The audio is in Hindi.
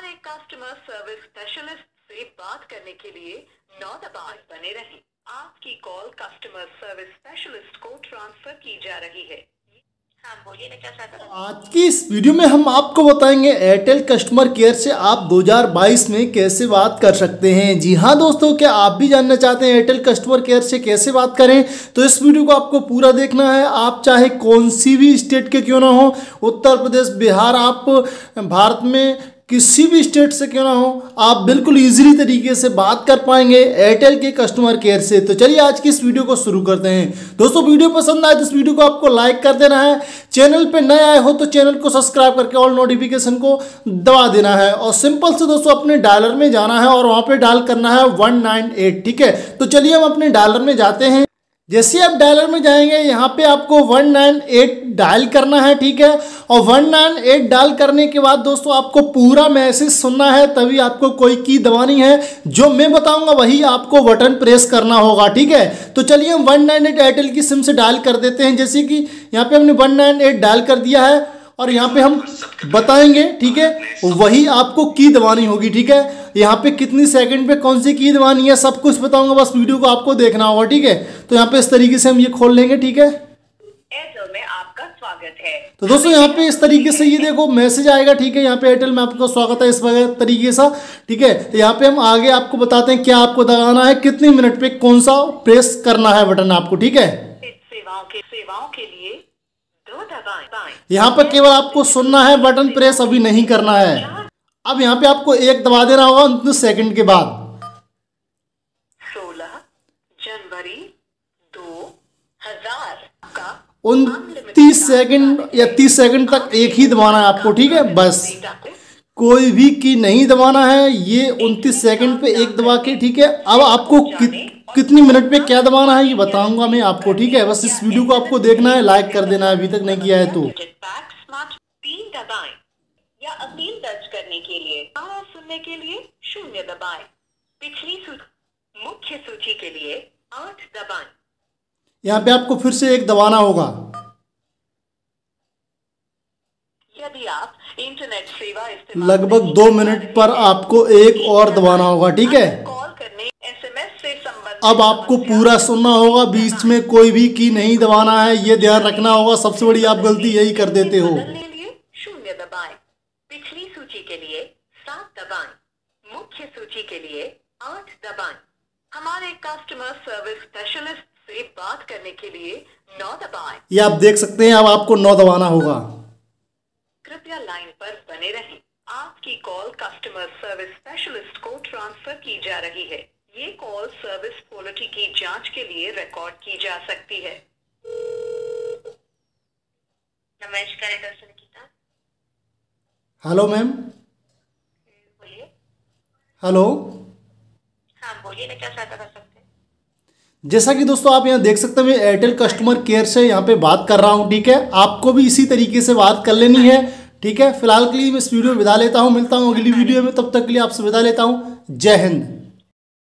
हमारे कस्टमर सर्विस स्पेशलिस्ट से बात करने के लिए नौ दबाए बने रहें। आपकी कॉल कस्टमर सर्विस स्पेशलिस्ट को ट्रांसफ़र की जा रही है। हाँ आज की इस वीडियो में हम आपको बताएँगे एयरटेल कस्टमर केयर से आप 2022 में कैसे बात कर सकते हैं। जी हाँ दोस्तों, क्या आप भी जानना चाहते हैं एयरटेल कस्टमर केयर से कैसे बात करें? तो इस वीडियो को आपको पूरा देखना है। आप चाहे कौन सी भी स्टेट के क्यों ना हो, उत्तर प्रदेश, बिहार, आप, भारत में किसी भी स्टेट से क्यों ना हो, आप बिल्कुल इजीली तरीके से बात कर पाएँगे एयरटेल के कस्टमर केयर से। तो चलिए आज की इस वीडियो को शुरू करते हैं। दोस्तों वीडियो पसंद आए तो इस वीडियो को आपको लाइक कर देना है। चैनल पे नए आए हो तो चैनल को सब्सक्राइब करके ऑल नोटिफिकेशन को दबा देना है। और सिंपल से दोस्तों, अपने डायलर में जाना है और वहाँ पर डायल करना है वन ठीक है? तो चलिए हम अपने डायलर में जाते हैं। जैसे आप डायलर में जाएँगे, यहाँ पे आपको 198 डायल करना है, ठीक है? और 198 डायल करने के बाद दोस्तों, आपको पूरा मैसेज सुनना है, तभी आपको कोई की दबानी है। जो मैं बताऊँगा, वही आपको बटन प्रेस करना होगा, ठीक है? तो चलिए हम 198 एयरटेल की सिम से डायल कर देते हैं। जैसे कि यहाँ पे हमने 198 डायल कर दिया है। और यहाँ पे हम बताएँगे ठीक है? वही आपको की दबानी होगी ठीक है? यहाँ पे कितनी सेकंड पे कौन सी की दबानी है सब कुछ बताऊँगा बस वीडियो को आपको देखना होगा ठीक है? तो यहाँ पे इस तरीके से हम ये खोल लेंगे ठीक है? तो दोस्तों यहाँ पे इस तरीके से ये देखो मैसेज आएगा ठीक है? यहाँ पे एयरटेल में आपका स्वागत है इस वगैरह तरीके से ठीक है? तो यहाँ पे हम आगे आपको बताते हैं क्या आपको दबाना है कितने मिनट पे कौन सा प्रेस करना है बटन आपको ठीक है? सेवाओं के सेवाओं के लिए यहाँ पर केवल आपको सुनना है बटन प्रेस अभी नहीं करना है। अब यहाँ पे आपको एक दबा देना होगा उनतीस सेकंड के बाद। सोलह जनवरी दो हज़ार का उनतीस सेकंड या तीस सेकंड तक एक ही दबाना है आपको ठीक है? बस। कोई भी की नहीं दबाना है ये उनतीस सेकंड पे एक दबा के ठीक है? अब आपको कितनी मिनट पे क्या दबाना है ये बताऊँगा मैं आपको ठीक है? बस इस वीडियो को आपको देखना है लाइक कर देना है अभी तक नहीं किया है तो। या अपील दर्ज करने के लिए आवाज़ सुनने के लिए शून्य दबाएँ। पिछली सूची मुख्य सूची के लिए आठ दबाएँ। यहाँ पे आपको फिर से एक दबाना होगा। यदि आप इंटरनेट सेवा लगभग दो मिनट पर आपको एक और दबाना होगा ठीक है कॉल करने एसएमएस से संबंधित अब आपको पूरा सुनना होगा बीच में कोई भी की नहीं दबाना है ये ध्यान रखना होगा सबसे बड़ी आप गलती यही कर देते हो। शून्य दबाएँ। पिछली सूची के लिए सात दबाएँ। मुख्य सूची के लिए आठ दबाएँ। हमारे कस्टमर सर्विस स्पेशलिस्ट से बात करने के लिए नौ दबाएँ। ये आप देख सकते हैं अब आपको नौ दबाना होगा। कृपया लाइन पर बने रहें। आपकी कॉल कस्टमर सर्विस स्पेशलिस्ट को ट्रांसफ़र की जा रही है। ये कॉल सर्विस क्वालिटी की जाँच के लिए रिकॉर्ड की जा सकती है। नमस्कार हेलो मैम बोलिए। हेलो हाँ बोलिए ना क्या सहायता कर सकते जैसा कि दोस्तों आप यहाँ देख सकते हैं मैं एयरटेल कस्टमर केयर से यहाँ पे बात कर रहा हूँ ठीक है? आपको भी इसी तरीके से बात कर लेनी है ठीक है? फ़िलहाल के लिए मैं इस वीडियो में विदा लेता हूँ मिलता हूँ अगली वीडियो में तब तक के लिए आपसे विदा लेता हूँ। जय हिंद।